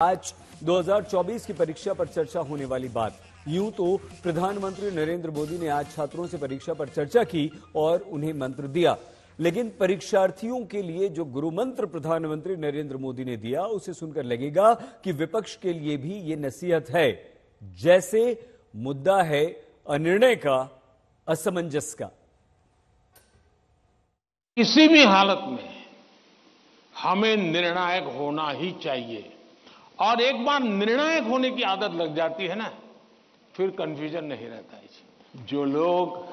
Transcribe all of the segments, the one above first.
आज 2024 की परीक्षा पर चर्चा होने वाली बात। यूँ तो प्रधानमंत्री नरेंद्र मोदी ने आज छात्रों से परीक्षा पर चर्चा की और उन्हें मंत्र दिया। लेकिन परीक्षार्थियों के लिए जो गुरु मंत्र प्रधानमंत्री नरेंद्र मोदी ने दिया, उसे सुनकर लगेगा कि विपक्ष के लिए भी ये नसीहत है। जैसे मुद्दा है अनिर्णय का, असमंजस का। किसी भी हालत में हमें निर्णायक होना ही चाहिए। और एक बार निर्णायक होने की आदत लग जाती है ना, फिर कंफ्यूजन नहीं रहता है जो लोग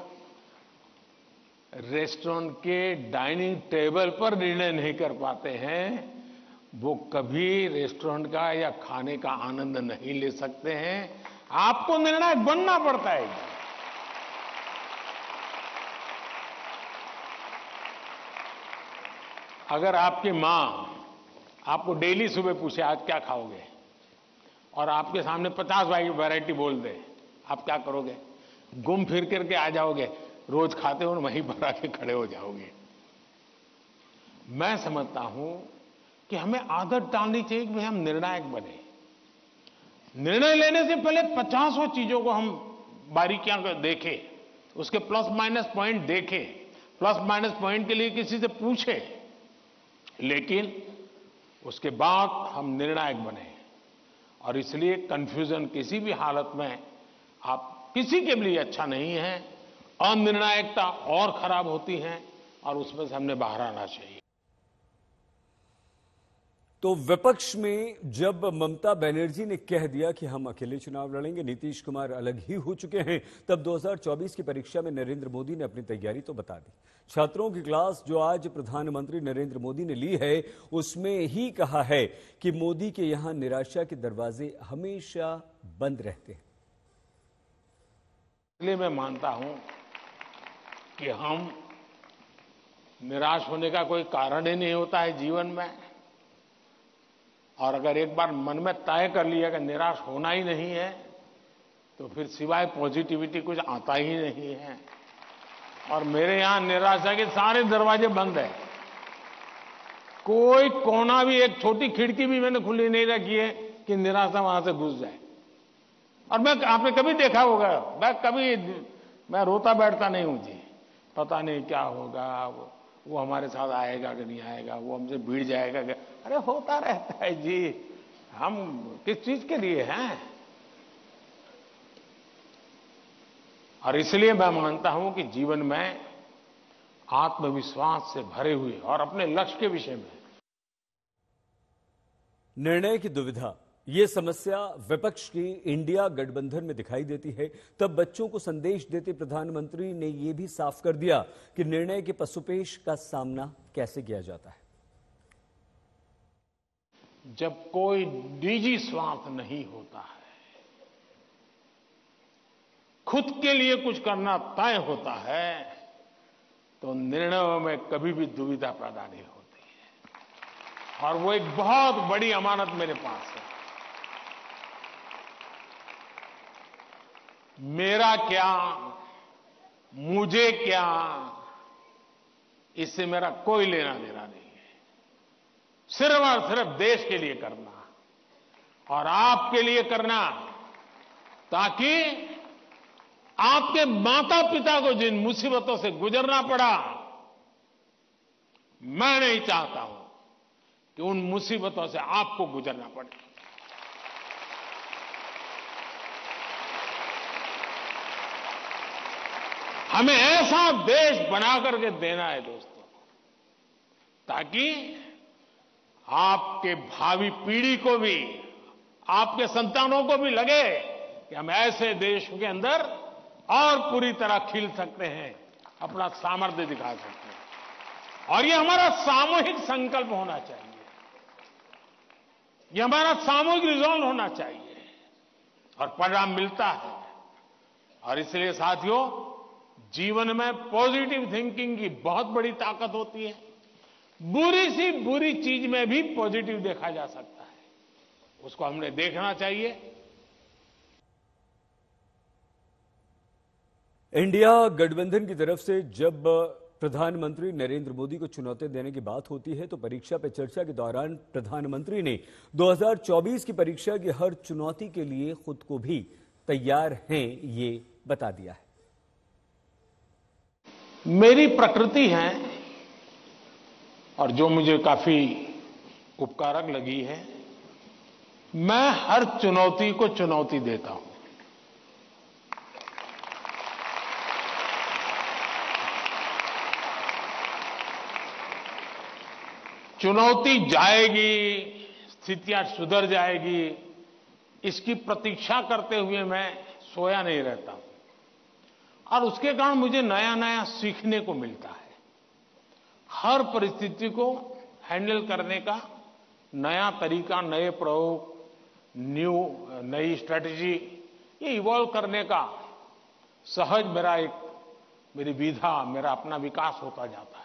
रेस्टोरेंट के डाइनिंग टेबल पर निर्णय नहीं कर पाते हैं, वो कभी रेस्टोरेंट का या खाने का आनंद नहीं ले सकते हैं। आपको निर्णायक बनना पड़ता है। अगर आपकी माँ आपको डेली सुबह पूछे, आज क्या खाओगे? और आपके सामने पचास वैरायटी बोल दे, आप क्या करोगे? गुम फिर करके आ जाओगे। रोज खाते हो वहीं पर आके खड़े हो जाओगे। मैं समझता हूँ कि हमें आदत डालनी चाहिए कि हम निर्णायक बने। निर्णय लेने से पहले पचासों चीज़ों को हम बारीकियाँ देखें, उसके प्लस माइनस पॉइंट देखें। प्लस माइनस पॉइंट के लिए किसी से पूछे, लेकिन उसके बाद हम निर्णायक बने। और इसलिए कंफ्यूजन किसी भी हालत में आप किसी के लिए अच्छा नहीं है। अनिर्णायकता और खराब होती है और उसमें से हमने बाहर आना चाहिए। तो विपक्ष में जब ममता बनर्जी ने कह दिया कि हम अकेले चुनाव लड़ेंगे, नीतीश कुमार अलग ही हो चुके हैं, तब 2024 की परीक्षा में नरेंद्र मोदी ने अपनी तैयारी तो बता दी। छात्रों की क्लास जो आज प्रधानमंत्री नरेंद्र मोदी ने ली है, उसमें ही कहा है कि मोदी के यहाँ निराशा के दरवाजे हमेशा बंद रहते हैं। इसलिए मैं मानता हूँ कि हम निराश होने का कोई कारण ही नहीं होता है जीवन में। और अगर एक बार मन में तय कर लिया कि निराश होना ही नहीं है तो फिर सिवाय पॉजिटिविटी कुछ आता ही नहीं है। और मेरे यहाँ निराशा के सारे दरवाजे बंद है। कोई कोना भी एक छोटी खिड़की भी मैंने खुली नहीं रखी है कि निराशा वहाँ से घुस जाए। और मैं आपने कभी देखा होगा मैं कभी मैं रोता बैठता नहीं हूँ जी। पता नहीं क्या होगा वो, वो हमारे साथ आएगा कि नहीं आएगा? वो हमसे भीड़ जाएगा क्या अरे, होता रहता है जी। हम किस चीज़ के लिए हैं? और इसलिए मैं मानता हूँ कि जीवन में आत्मविश्वास से भरे हुए और अपने लक्ष्य के विषय में। निर्णय की दुविधा। ये समस्या विपक्ष की इंडिया गठबंधन में दिखाई देती है। तब बच्चों को संदेश देते प्रधानमंत्री ने यह भी साफ़ कर दिया कि निर्णय के पशुपेश का सामना कैसे किया जाता है। जब कोई निजी स्वार्थ नहीं होता है, खुद के लिए कुछ करना तय होता है तो निर्णयों में कभी भी दुविधा पैदा नहीं होती है। और वो एक बहुत बड़ी अमानत मेरे पास है। मेरा क्या? मुझे क्या? इससे मेरा कोई लेना देना नहीं है। सिर्फ़ और सिर्फ़ देश के लिए करना और आपके लिए करना, ताकि आपके माता पिता को जिन मुसीबतों से गुजरना पड़ा, मैं नहीं चाहता हूँ कि उन मुसीबतों से आपको गुजरना पड़े। हमें ऐसा देश बना करके देना है दोस्तों, ताकि आपके भावी पीढ़ी को भी, आपके संतानों को भी लगे कि हम ऐसे देश के अंदर और पूरी तरह खिल सकते हैं, अपना सामर्थ्य दिखा सकते हैं। और ये हमारा सामूहिक संकल्प होना चाहिए। ये हमारा सामूहिक रिजॉल्व होना चाहिए। और परिणाम मिलता है। और इसलिए साथियों जीवन में पॉजिटिव थिंकिंग की बहुत बड़ी ताकत होती है। बुरी सी बुरी चीज़ में भी पॉजिटिव देखा जा सकता है। उसको हमने देखना चाहिए। इंडिया गठबंधन की तरफ़ से जब प्रधानमंत्री नरेंद्र मोदी को चुनौती देने की बात होती है तो परीक्षा पे चर्चा के दौरान प्रधानमंत्री ने 2024 की परीक्षा की हर चुनौती के लिए खुद को भी तैयार हैं, ये बता दिया है। मेरी प्रकृति है और जो मुझे काफ़ी उपकारक लगी है, मैं हर चुनौती को चुनौती देता हूँ। चुनौती जाएगी, स्थितियाँ सुधर जाएगी, इसकी प्रतीक्षा करते हुए मैं सोया नहीं रहता और उसके कारण मुझे नया नया सीखने को मिलता है। हर परिस्थिति को हैंडल करने का नया तरीका, नए प्रयोग, न्यू, नई स्ट्रेटजी, ये इवॉल्व करने का सहज मेरा एक, मेरी विधा, मेरा अपना विकास होता जाता है।